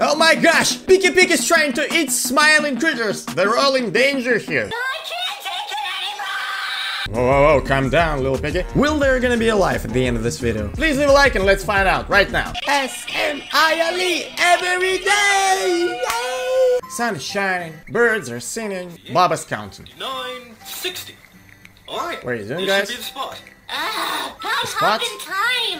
Oh my gosh! Picky Pig is trying to eat smiling creatures! They're all in danger here. I can't take it anymore! Whoa, whoa, whoa, calm down, little piggy. Will there gonna be a life at the end of this video? Please leave a like and let's find out right now. S-M-I-L-E every day! Yay! Sun is shining, birds are singing, Bubba's counting. 960. Alright. What are you doing, this guys? should be the spot. Ah, about spot? hopping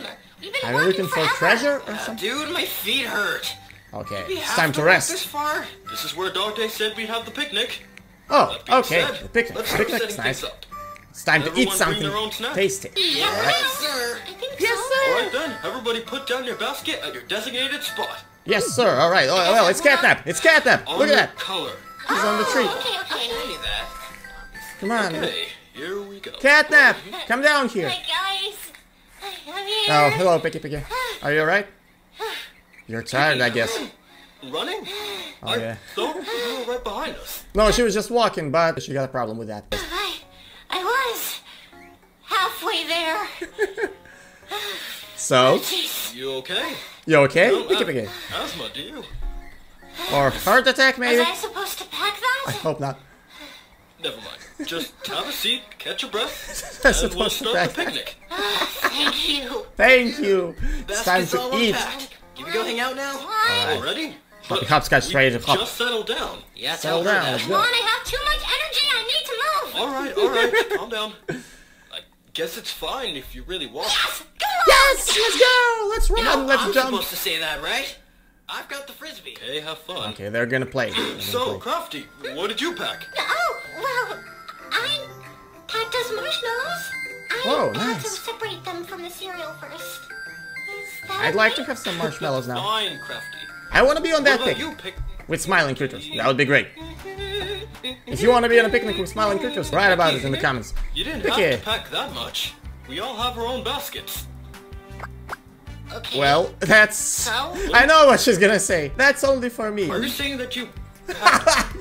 time! We've been Are you walking looking for treasure or Uh, something? dude, my feet hurt. Okay, We it's time to walk This rest. far. This is where Dante said we'd have the picnic. Oh, okay, said, the picnic. Let's start Picnic's nice. up. It's time to eat Everyone bring their own something snack. tasty. Yeah, Yes, sir. Yes, so. sir. Alright then, everybody put down your basket at your designated spot. Yes, sir. All right. Oh, well, it's catnap. It's catnap. On Look at that. color. He's on the oh, tree. Okay, okay. Give me that. Come on. Okay, here we go. Catnap, come down here. Hi, guys. I'm here. Oh, hello, Picky Picky. Are you alright? You're tired, I guess. Running? Oh, I yeah. thought you were right behind us. No, she was just walking, but she got a problem with that. I, I was halfway there. So, oh, You okay? you okay? Don't Picky have Picky. Asthma, do you? Or heart attack, maybe? Was maybe? I supposed to pack that? I hope not. Never mind. Just have a seat, catch your breath, I'm and we'll supposed to start the pack. picnic. Thank you. Thank you. It's time to eat. unpacked. Can we go hang out now? What? Already? Hoppy hopscotch ready to hop. Just settle down. Yeah, Settle down. Let's Come on, I have too much energy. I need to move. All right, all right. Calm down. I guess it's fine if you really want. Yes, go on. Yes, let's go. Let's run. No, let's I'm jump. supposed to say that, right? I've got the frisbee. Okay, have fun. Okay, they're gonna play. They're gonna So, play. Crafty, what did you pack? Oh, well, I packed us marshmallows. I Whoa, had to separate them from the cereal first. Is that I'd like to have some marshmallows now. Fine, Crafty. I want to be on that about picnic you, Pick? with smiling critters. That would be great. If you want to be on a picnic with smiling critters, write about it in the comments. You didn't Picky. have to pack that much. We all have our own baskets. Okay. Well, that's. How? I know what she's gonna say. That's only for me. Are you saying that you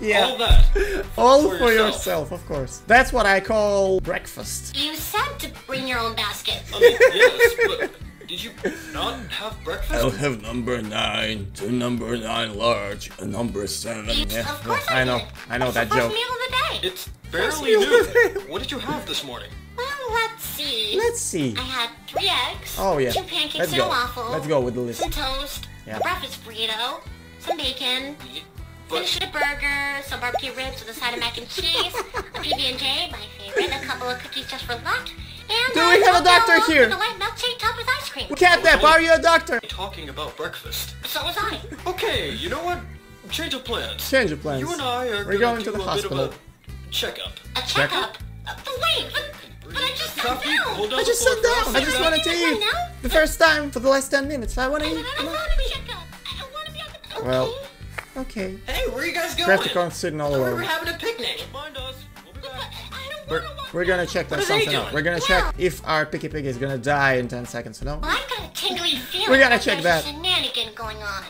Yeah. all that? All for for yourself? yourself, of course. That's what I call breakfast. You said to bring your own basket. I mean, yes, but did you not have breakfast? I'll have number nine, two number nine large, a number seven. You- Yeah, of course I I know. I know that joke. meal of the day. It's barely you noon. What did you have this morning? Well, let's see. Let's see. I had three eggs. Oh yeah. Two pancakes Let's and go. a waffle. Let's go with the list. Some toast. Yeah. A breakfast burrito. Some bacon. But Finished a burger, some barbecue ribs with a side of mac and cheese, a PB&J, my favorite, a couple of cookies just for luck, and Do we have a doctor Cocoa here? With a white milkshake topped with ice cream. Catnap, are you a doctor? talking about breakfast. So was I. Okay, you know what? Change of plans. Change of plans. You and I are We're gonna going to the a hospital. bit of a checkup. A checkup. Uh, but wait, but, but I just sat Crafty, down. I just the sat down. I just wanted to eat. now? The first time for the last 10 minutes. I want to I eat. don't want to be checkup. I don't want to be on the... Okay. Well, okay. Hey, where are you guys going? Practicon sitting all We're having a picnic. Mind us. We'll be But back. I don't We're, want to... we're gonna check that What are they something out. We're gonna check if our Picky Pig is gonna die in 10 seconds, know? Well, I've got a tingly feeling We gotta check that. shenanigan going on.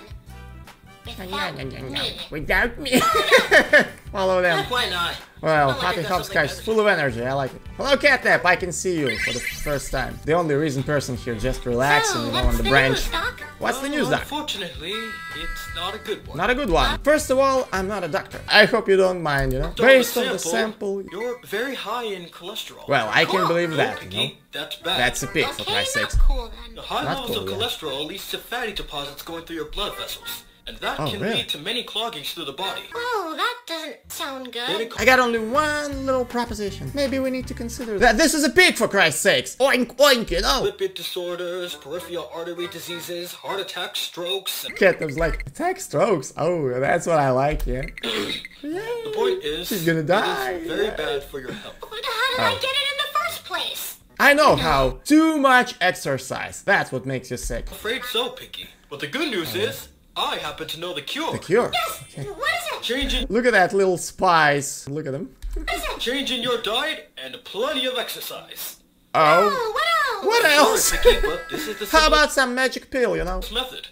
Without me. Without me. Follow them. Why not? Well, Well, I Happy think that's something full of energy. I like it. Hello, Catnap. I can see you for the first time. The only reason person here just relaxing, So, you know, on the the branch. news, Doc? What's the news, Doc? Unfortunately, it's not a good one. Not a good one. First of all, I'm not a doctor. I hope you don't mind, you know? So Based on the sample. you're very high in cholesterol. Well, I can Cool. believe Go, that, you know? That's bad. That's a pig, for Okay, Christ's not sakes. cool. The high Not levels cool, of yeah. cholesterol leads to fatty deposits going through your blood vessels. And that Oh, can really? lead to many cloggings through the body. Oh, that doesn't sound good. I got only one little proposition. Maybe we need to consider that this is a pig, for Christ's sakes. Oink, oink, you know? lipid disorders, peripheral artery diseases, heart attacks, strokes. And Catnap's like, attack strokes. Oh, that's what I like, yeah? the point is, She's gonna die. It is very bad for your health. But how did I Oh. get it in the first place? I know how. Too much exercise. That's what makes you sick. Afraid so, Picky. But the good news oh, is, I happen to know the cure. The cure. Yes. What is it? Changing, Look at that little spice. Look at them. What is it? changing your diet and plenty of exercise. Oh. Oh, what else? What else? Sorry, Picky, but this is the How about some magic pill, you know? method.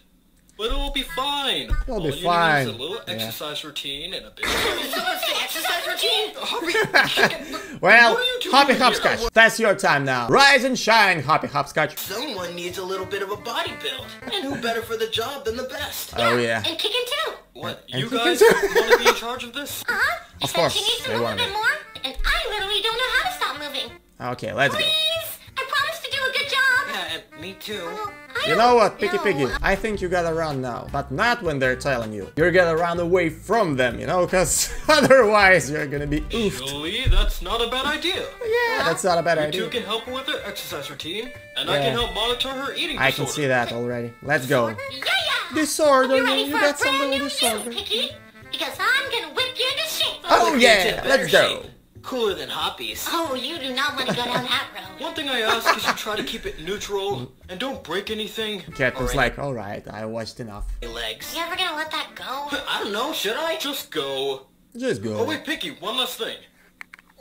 But it'll be fine. It'll All be you need fine. is a little Yeah. exercise routine and a bit. Exercise routine. Well, What are Hoppy here? Hopscotch, that's your time now. Rise and shine, Hoppy Hopscotch. Someone needs a little bit of a body build. And who better for the job than the best? Oh yeah. And kicking too. What? And You guys want to be in charge of this? Uh-huh. Of Said course, She needs to they move a want bit it. more, and I literally don't know how to stop moving. Okay, let's go. Please! I promise to do a good job. Yeah, and me too. Well, I You know what, Picky know. Piggy? I think you gotta run now, but not when they're telling you. You're gonna run away from them, you know, cause otherwise you're gonna be oofed. Julie, that's not a bad idea. Yeah, that's not a bad You idea. two can help her with her exercise routine, and I can help monitor her eating I can see that already. Let's go. Yeah, yeah. Disorder, You you got some little new disorder. you, Picky? Because I'm gonna whip you into shape. Oh Get yeah, let's go. shape. Cooler than Hoppies. Oh, you do not want to go down that road. One thing I ask is you try to keep it neutral and don't break anything. Cat was Alright. like, alright, I watched enough. Legs. You ever gonna let that go? I don't know, should I? Just go. Just go. Oh wait, Picky, one last thing.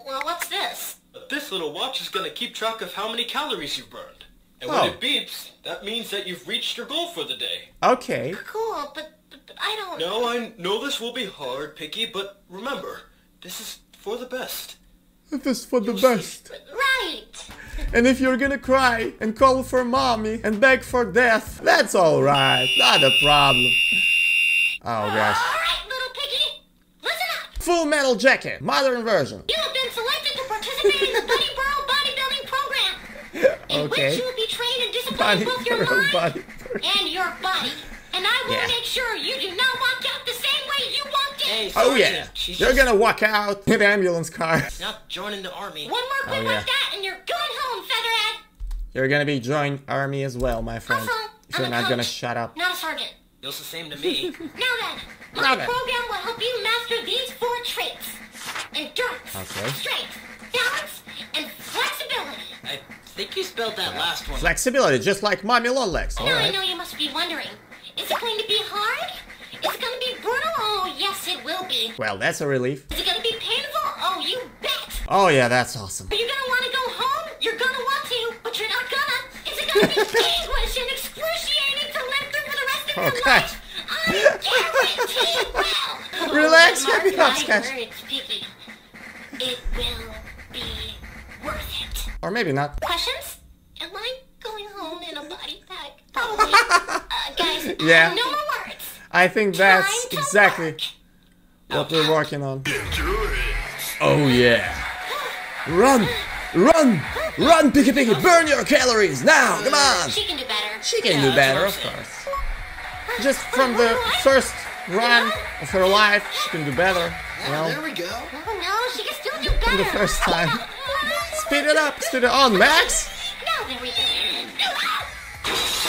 Well, what's this? This little watch is gonna keep track of how many calories you've burned. And Oh. when it beeps, that means that you've reached your goal for the day. Okay. Cool, but, but, but I don't... Now I know this will be hard, Picky, but remember, this is for the best. This is for the best. Right. And if you're gonna cry and call for mommy and beg for death, that's alright. Not a problem. Oh gosh. Alright, little piggy. Listen up. Full Metal Jacket, modern version. You have been selected to participate in the Buddy Burrow bodybuilding program. In Okay. which you will be trained and disciplined both your mind and your body. And I will Yeah. make sure you do not walk walked in. Hey, Oh yeah. She's You're just gonna walk out in the ambulance car. not joining the army. One more quit Oh, yeah. like that and you're going home, Featherhead. You're gonna be join army as well, my friend. Also, If you're I'm a not gonna coach. shut up. Not a sergeant. Feels the same to me. Now then, my Now then. program will help you master these four traits. Endurance, Okay. strength, balance, and flexibility. I think you spelled that last one. Flexibility, just like mommy long legs. Now I know you must be wondering, is it going to be hard? Is it going to be brutal? Yes, it will be. Well, that's a relief. Is it going to be painful? Oh, you bet. Oh yeah, that's awesome. Are you want to go home? You're going to want to, but you're not gonna. Is it to be anguish and excruciating to live through for the rest of Oh, your God. life? I guarantee it will. Relax, Oh, Hoppy Hopscotch. It will be worth it. Or maybe not. Questions? Am I going home in a body bag? Probably. uh, guys, Yeah. no more words. I think that's exactly work. What we're working on. Oh yeah. Run! Run! Run, Picky Picky! Burn your calories now! Come on! She can do better. She can Yeah, do better, of course. Just from the first run of her life, she can do better. You know, There we go. Oh no, she can still do better. the first time. Oh. Speed it up, speed it on, Max! no, there we go.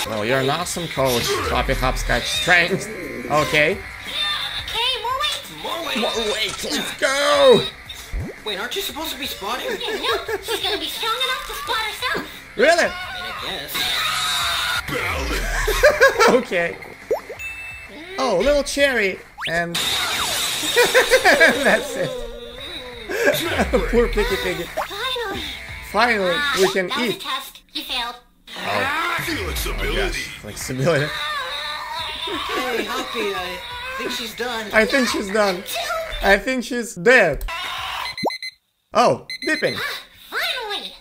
Well, you're an awesome coach, Floppy Hopscotch Strength. Okay. Okay, more weight. More weight. Let's go! Wait, aren't you supposed to be spotting? Yeah, no, she's gonna be strong enough to spot herself. Really? mean, I guess. Okay. Oh, little cherry. And that's it. Poor Picky Piggy. Finally. Finally, Ah, we can that was a eat. test. You failed. Flexibility. Hey, Hoppy, I think she's done. I think she's done. I think she's dead. Oh, dipping. Finally.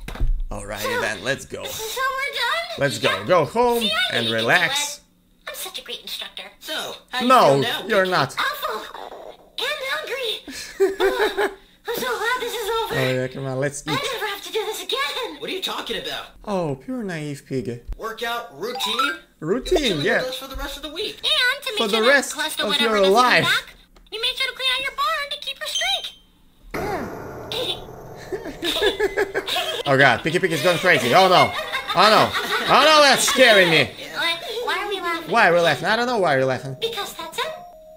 Alrighty then, let's go. So we're done? Let's go. Yeah. Go home See, and knew you could do relax. I'm such a great instructor. So, how you No, feel now, you're not. Awful. And hungry. I'm so glad this is over. Oh yeah, come on, let's eat. I never have to do this again. What are you talking about? Oh, pure naive piggy. Workout routine? Routine, yeah. for the rest of the week. And to make For sure the rest close of whatever your life. back, you make sure to clean out your barn to keep your streak. Oh god, Picky Piggy's going crazy. Oh no. Oh no. Oh no, that's scaring me. Why, why are we laughing? Why are we laughing? I don't know why you're laughing. Because that's it.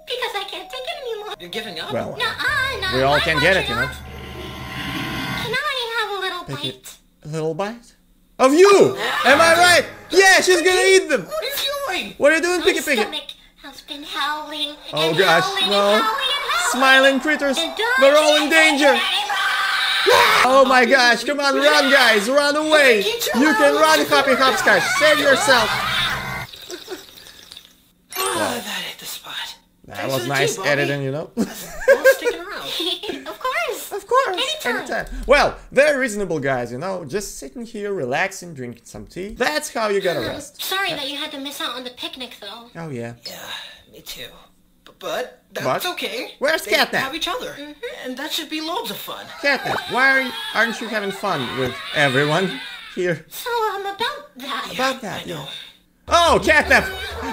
Because I can't take it anymore. You're giving up? Well, Nuh-uh, no, we all can would get it, you know. not? Can I have a little Picky- bite? A little bite? Of you! Am I right? Yeah, she's gonna eat them! What are you doing? What are you doing, My Picky Piggy? stomach has been howling Oh and gosh, howling and no. howling and howling. Smiling critters! they're all in danger! Ah! Oh my gosh, come on, run guys, run away! You can run, Hoppy Hopscotch, save yourself! Well, That Thanks was to the nice editing, you know? Well, sticking around. of course. Of course, Anytime. Well, they're reasonable guys, you know, just sitting here, relaxing, drinking some tea. That's how you gotta rest. Sorry that you had to miss out on the picnic, though. Oh yeah. Yeah, me too. B- But that's But? okay. Where's they Catnap? have each other, and that should be loads of fun. Catnap, why are- aren't you having fun with everyone here? So, um, about that. About that, I know. Oh, Catnap!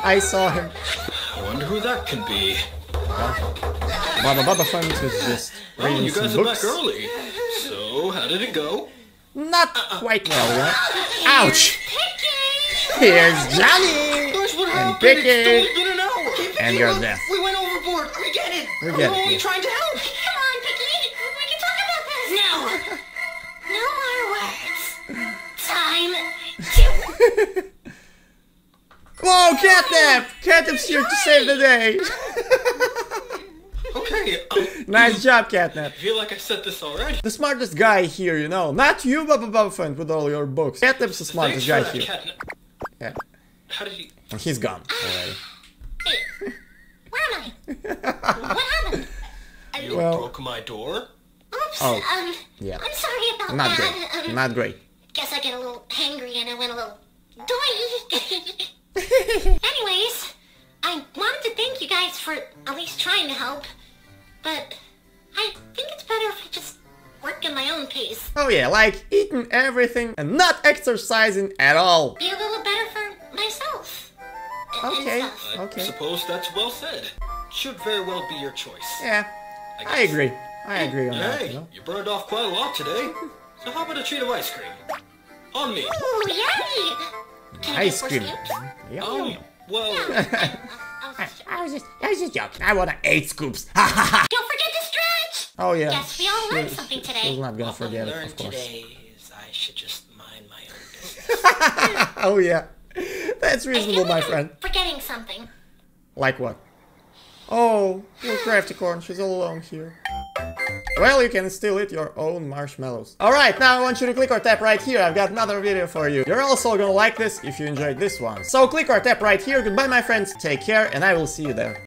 I saw him. I wonder who that could be. Bubba Bubbaphant's was just Oh, reading you guys are books. back early. So, how did it go? Not uh-uh. quite well, yeah? Ouch! Picky! Here's Johnny! Guys, what And happened? Picky. It's only been an hour. And your death. We went overboard. We get it. We We're it, only trying to help. Come on, Picky! We can talk about this! No! No more words. Time to... Whoa, Catnap! Catnap's here to save the day! Okay, um, Nice job, Catnap. I feel like I said this already. The smartest guy here, you know. Not you, Bubba Bubbaphant, with all your books. Catnap's the smartest Thanks guy for that, here. catnip. Yeah. How did he... And he's gone already. Hey, where am I? What happened? You Well- broke my door? Oops, Oh, um, yeah. I'm sorry about Not that. great. Um, Not great. guess I get a little hangry and I went a little doy. Anyways, I wanted to thank you guys for at least trying to help, but I think it's better if I just work in my own pace. Oh yeah, like eating everything and not exercising at all. Be a little better for myself. and- and Okay. I Okay. suppose that's well said. Should very well be your choice. Yeah, I agree. I agree on that, Hey, you know. you burned off quite a lot today. So how about a treat of ice cream? On me. Ooh, yummy! Can Ice cream. four scoops? Yum, Um, yum. well, Oh, oh, I was just, I was just joking. I want eight scoops. Ha ha ha. Don't forget to stretch! Oh yeah. Yes, we all learned She- something She's today. not gonna What forget it, of course. today is I should just mind my own business. Oh yeah. That's reasonable, like my I'm friend. Forgetting something. Like what? Oh, little crafty corn, she's all alone here. Well, you can still eat your own marshmallows. Alright, now I want you to click or tap right here. I've got another video for you. You're also gonna like this if you enjoyed this one. So click or tap right here. Goodbye, my friends. Take care, and I will see you there.